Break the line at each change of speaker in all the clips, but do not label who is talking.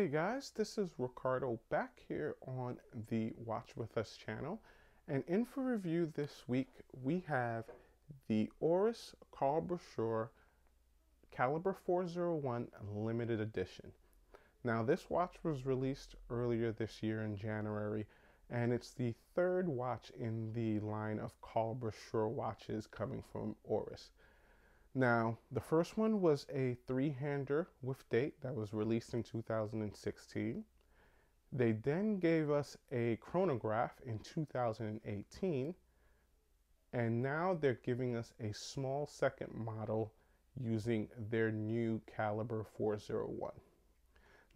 Hey guys, this is Ricardo back here on the Watch With Us channel. And in for review this week, we have the Oris Carl Brashear Caliber 401 Limited Edition. Now, this watch was released earlier this year in January, and it's the third watch in the line of Carl Brashear watches coming from Oris. Now, the first one was a three hander with date that was released in 2016. They then gave us a chronograph in 2018. And now they're giving us a small second model using their new caliber 401.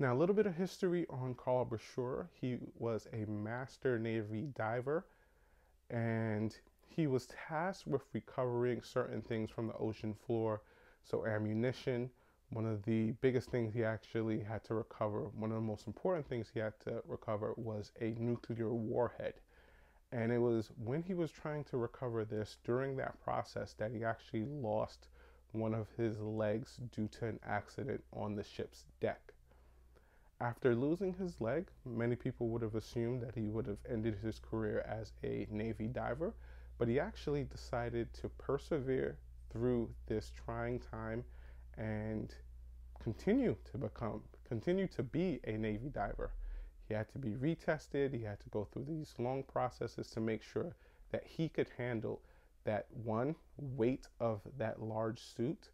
Now, a little bit of history on Carl Brashear. He was a master Navy diver and he was tasked with recovering certain things from the ocean floor. So, ammunition, one of the biggest things he actually had to recover, one of the most important things he had to recover was a nuclear warhead. And it was when he was trying to recover this during that process that he actually lost one of his legs due to an accident on the ship's deck. After losing his leg, many people would have assumed that he would have ended his career as a Navy diver, but he actually decided to persevere through this trying time and continue to become continue to be a navy diver. He had to be retested. He had to go through these long processes to make sure that he could handle that one weight of that large suit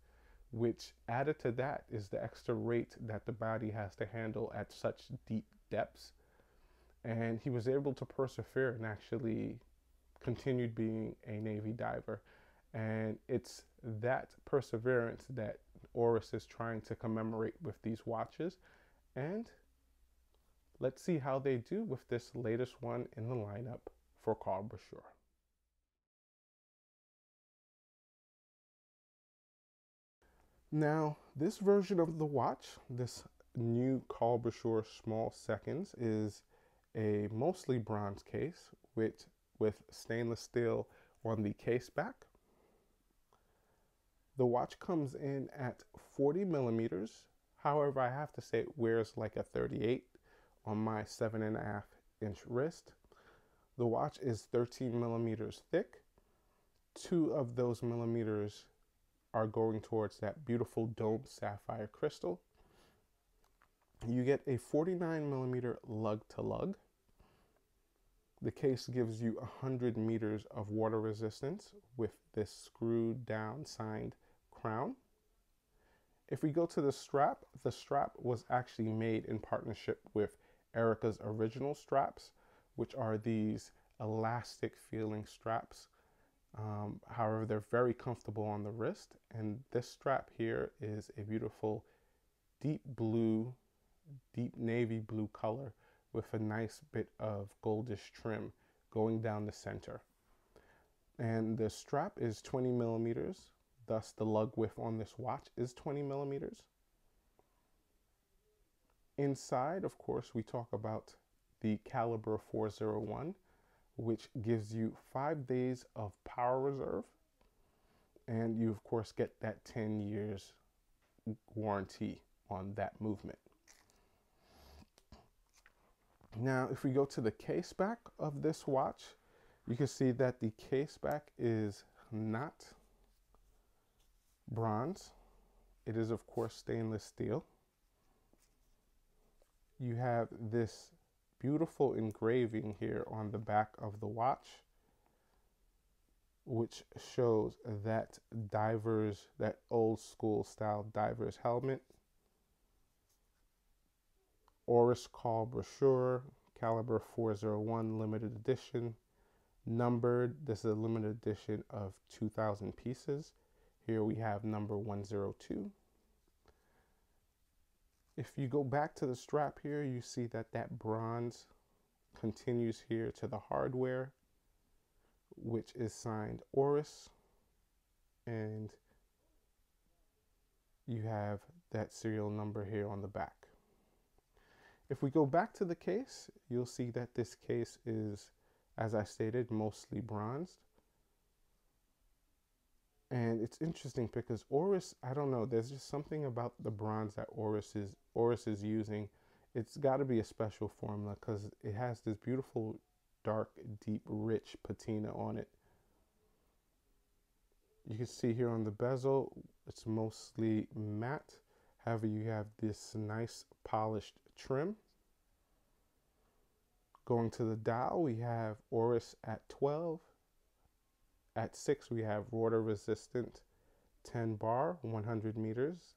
which added to that is the extra weight that the body has to handle at such deep depths. And he was able to persevere and actually continued being a Navy diver. And it's that perseverance that Oris is trying to commemorate with these watches. And let's see how they do with this latest one in the lineup for Carl Brashear. Now, this version of the watch, this new Carl Brashear Small Seconds, is a mostly bronze case, which with stainless steel on the case back. The watch comes in at 40 millimeters. However, I have to say it wears like a 38 on my seven and a half inch wrist. The watch is 13 millimeters thick. Two of those millimeters are going towards that beautiful domed sapphire crystal. You get a 49 millimeter lug to lug. The case gives you 100 meters of water resistance with this screwed down signed crown. If we go to the strap, the strap was actually made in partnership with Erika's original straps, which are these elastic feeling straps. Um, however, they're very comfortable on the wrist. And this strap here is a beautiful deep blue, deep navy blue color with a nice bit of goldish trim going down the center. And the strap is 20 millimeters, thus the lug width on this watch is 20 millimeters. Inside, of course, we talk about the Caliber 401, which gives you five days of power reserve. And you, of course, get that 10 years warranty on that movement. Now, if we go to the case back of this watch, you can see that the case back is not bronze. It is, of course, stainless steel. You have this beautiful engraving here on the back of the watch, which shows that divers, that old school style diver's helmet Oris Carl Brashear, caliber 401 limited edition, numbered. This is a limited edition of 2,000 pieces. Here we have number 102. If you go back to the strap here, you see that that bronze continues here to the hardware, which is signed Oris. And you have that serial number here on the back. If we go back to the case, you'll see that this case is, as I stated, mostly bronzed. And it's interesting because Oris, I don't know, there's just something about the bronze that Oris is Oris is using. it's got to be a special formula because it has this beautiful, dark, deep, rich patina on it. You can see here on the bezel, it's mostly matte. However, you have this nice polished trim. Going to the dial, we have Oris at 12. At 6, we have water resistant 10 bar, 100 meters,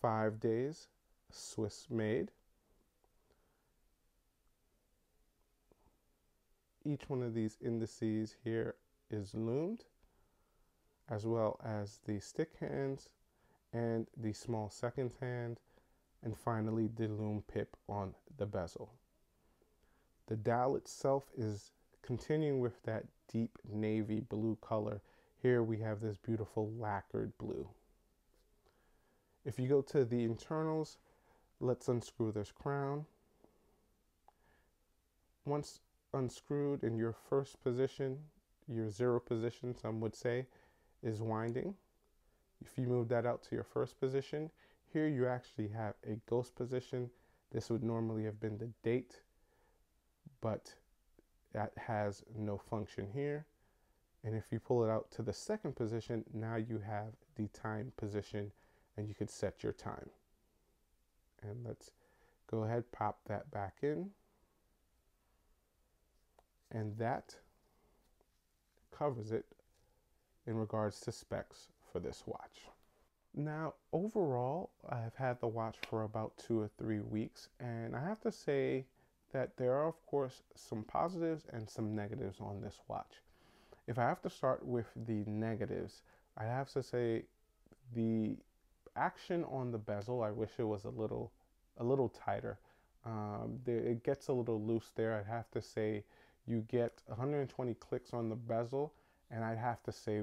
5 days, Swiss made. Each one of these indices here is loomed, as well as the stick hands and the small second hand, and finally the loom pip on the bezel. The dial itself is continuing with that deep navy blue color. Here we have this beautiful lacquered blue. If you go to the internals, let's unscrew this crown. Once unscrewed in your first position, your zero position, some would say, is winding. If you move that out to your first position, here you actually have a ghost position. This would normally have been the date, but that has no function here. And if you pull it out to the second position, now you have the time position and you can set your time. And let's go ahead, pop that back in. And that covers it in regards to specs for this watch. Now, overall, I've had the watch for about two or three weeks, and I have to say that there are, of course, some positives and some negatives on this watch. If I have to start with the negatives, I have to say the action on the bezel, I wish it was a little, a little tighter. Um, there, it gets a little loose there. I'd have to say you get 120 clicks on the bezel, and I'd have to say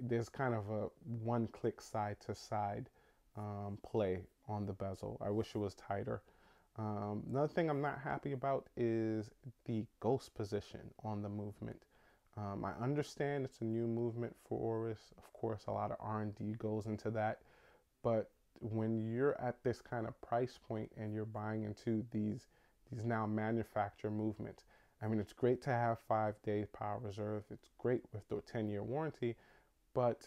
there's kind of a one click side to side um, play on the bezel. I wish it was tighter. Um, another thing I'm not happy about is the ghost position on the movement. Um, I understand it's a new movement for Oris. Of course, a lot of R&D goes into that. But when you're at this kind of price point and you're buying into these these now manufacturer movements, I mean, it's great to have five day power reserve. It's great with the 10 year warranty, but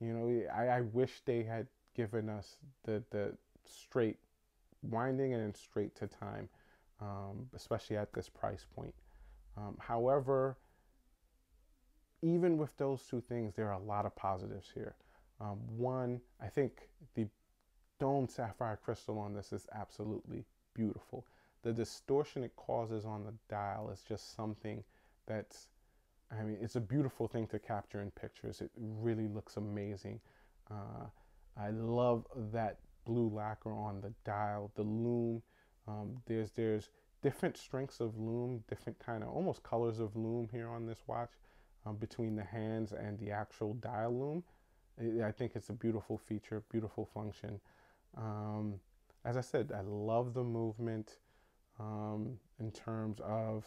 you know, I, I wish they had given us the the straight winding and straight to time, um, especially at this price point. Um, however, even with those two things, there are a lot of positives here. Um, one, I think the dome sapphire crystal on this is absolutely beautiful. The distortion it causes on the dial is just something that's, I mean, it's a beautiful thing to capture in pictures. It really looks amazing. Uh, I love that blue lacquer on the dial, the loom. Um, there's there's different strengths of loom, different kind of almost colors of loom here on this watch um, between the hands and the actual dial loom. I think it's a beautiful feature, beautiful function. Um, as I said, I love the movement um, in terms of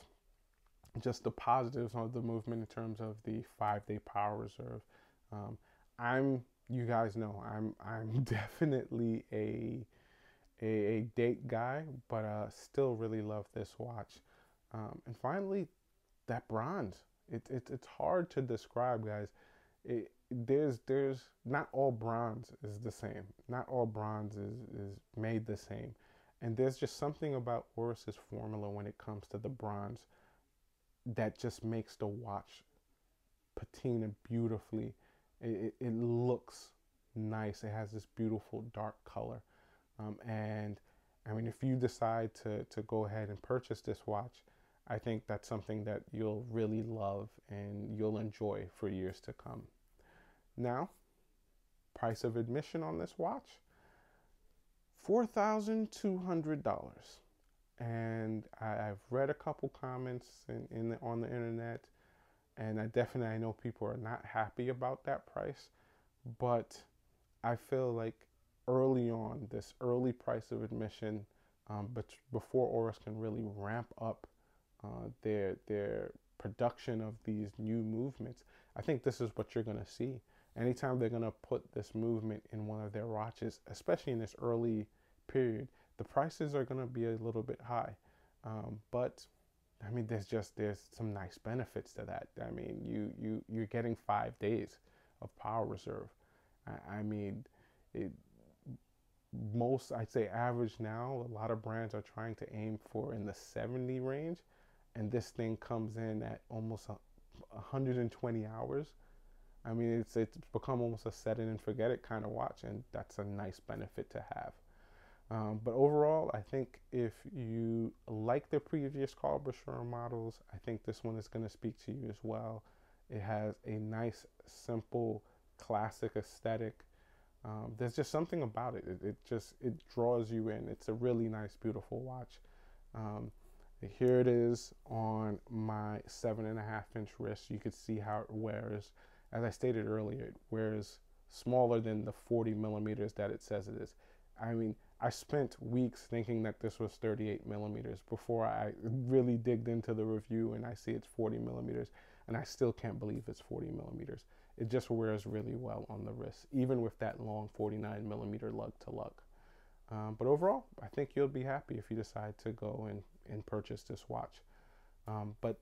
just the positives of the movement in terms of the five day power reserve. Um, I'm you guys know I'm I'm definitely a a, a date guy, but uh, still really love this watch. Um, and finally, that bronze. It, it, it's hard to describe, guys. It, there's there's not all bronze is the same. Not all bronze is, is made the same. And there's just something about Oris's formula when it comes to the bronze that just makes the watch patina beautifully it, it, looks nice. It has this beautiful dark color. Um, and I mean, if you decide to, to go ahead and purchase this watch, I think that's something that you'll really love and you'll enjoy for years to come. Now, price of admission on this watch $4,200. And I, have read a couple comments in, in the, on the internet and I definitely I know people are not happy about that price, but I feel like early on, this early price of admission, um, but before Oris can really ramp up uh, their their production of these new movements, I think this is what you're to see. Anytime they're to put this movement in one of their watches, especially in this early period, the prices are going to be a little bit high. Um, but I mean, there's just there's some nice benefits to that. I mean, you you you're getting five days of power reserve. I, I mean, it, most I'd say average now. A lot of brands are trying to aim for in the 70 range, and this thing comes in at almost 120 hours. I mean, it's it's become almost a set it and forget it kind of watch, and that's a nice benefit to have. Um, but overall, I think if you like the previous Carl models, I think this one is going to speak to you as well. It has a nice, simple, classic aesthetic. Um, there's just something about it. it. it. just it draws you in. It's a really nice, beautiful watch. Um, here it is on my seven and a half inch wrist. You can see how it wears. As I stated earlier, it wears smaller than the 40 millimeters that it says it is. I mean, I spent weeks thinking that this was 38 millimeters before I really digged into the review and I see it's 40 millimeters, and I still can't believe it's 40 millimeters. It just wears really well on the wrist, even with that long 49 millimeter lug to lug. Um, but overall, I think you'll be happy if you decide to go and, and purchase this watch. Um, but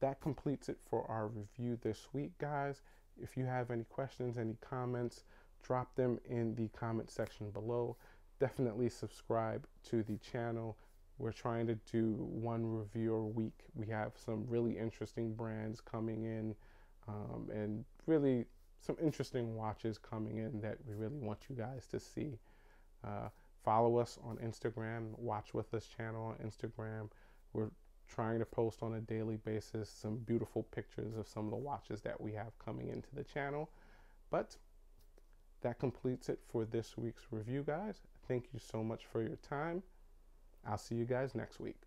that completes it for our review this week, guys. If you have any questions, any comments, drop them in the comment section below definitely subscribe to the channel. We're trying to do one review a week. We have some really interesting brands coming in um, and really some interesting watches coming in that we really want you guys to see. Uh, follow us on Instagram, Watch With Us channel on Instagram. We're trying to post on a daily basis some beautiful pictures of some of the watches that we have coming into the channel. But that completes it for this week's review, guys. Thank you so much for your time. I'll see you guys next week.